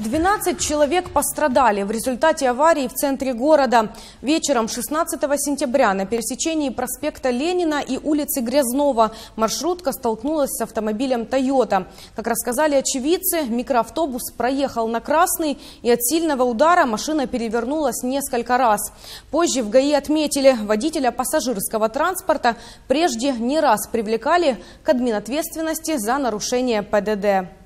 12 человек пострадали в результате аварии в центре города. Вечером 16 сентября на пересечении проспекта Ленина и улицы Грязнова маршрутка столкнулась с автомобилем «Тойота». Как рассказали очевидцы, микроавтобус проехал на красный и от сильного удара машина перевернулась несколько раз. Позже в ГАИ отметили, водителя пассажирского транспорта прежде не раз привлекали к админответственности за нарушение ПДД.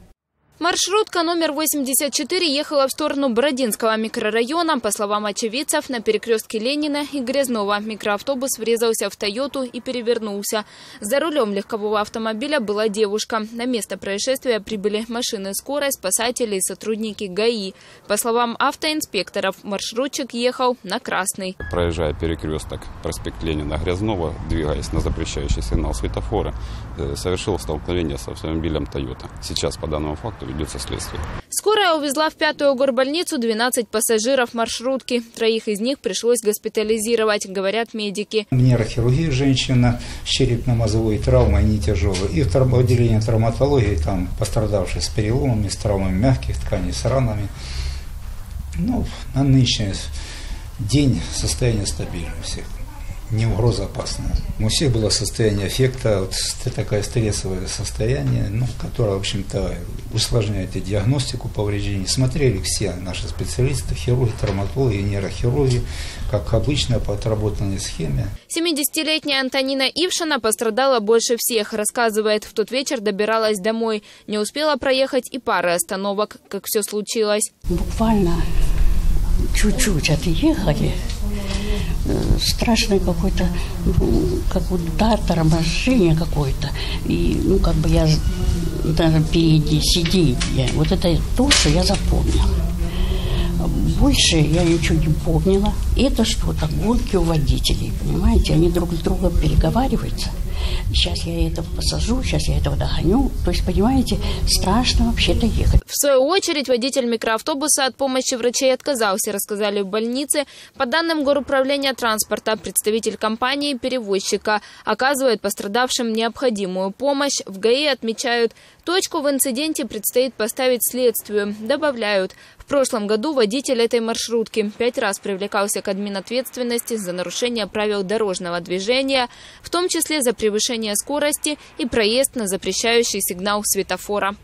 Маршрутка номер 84 ехала в сторону Бородинского микрорайона. По словам очевидцев, на перекрестке Ленина и Грязнова микроавтобус врезался в «Тойоту» и перевернулся. За рулем легкового автомобиля была девушка. На место происшествия прибыли машины скорой, спасатели и сотрудники ГАИ. По словам автоинспекторов, маршрутчик ехал на красный. Проезжая перекресток проспект Ленина Грязнова, двигаясь на запрещающий сигнал светофора, э, совершил столкновение с автомобилем «Тойота». Сейчас по данному факту ведется следствие. Скорая увезла в пятую горбольницу 12 пассажиров маршрутки. Троих из них пришлось госпитализировать, говорят медики. Нейрохирургия женщина с черепно-мозговой травмой не тяжелой. И в отделении травматологии там пострадавшие с переломами, с травмами мягких тканей, с ранами. Ну, на нынешний день состояние стабильное всех не угроза опасная. У всех было состояние эффекта, вот такое стрессовое состояние, ну, которое, в общем-то, усложняет и диагностику повреждений. Смотрели все наши специалисты, хирурги, травматологи, нейрохирурги, как обычно по отработанной схеме. 70-летняя Антонина Ившина пострадала больше всех. Рассказывает, в тот вечер добиралась домой. Не успела проехать и пары остановок, как все случилось. Буквально чуть-чуть отъехали страшный какой-то, как удар, торможение какое-то. И, ну, как бы я даже впереди сиденье. Вот это то, что я запомнила. Больше я ничего не помнила. Это что-то гонки у водителей, понимаете? Они друг с другом переговариваются – сейчас я этого посажу, сейчас я этого догоню. То есть, понимаете, страшно вообще-то ехать. В свою очередь, водитель микроавтобуса от помощи врачей отказался, рассказали в больнице. По данным Горуправления транспорта, представитель компании перевозчика оказывает пострадавшим необходимую помощь. В ГАИ отмечают, точку в инциденте предстоит поставить следствию. Добавляют, в прошлом году водитель этой маршрутки пять раз привлекался к админответственности за нарушение правил дорожного движения, в том числе за превышение скорости и проезд на запрещающий сигнал светофора.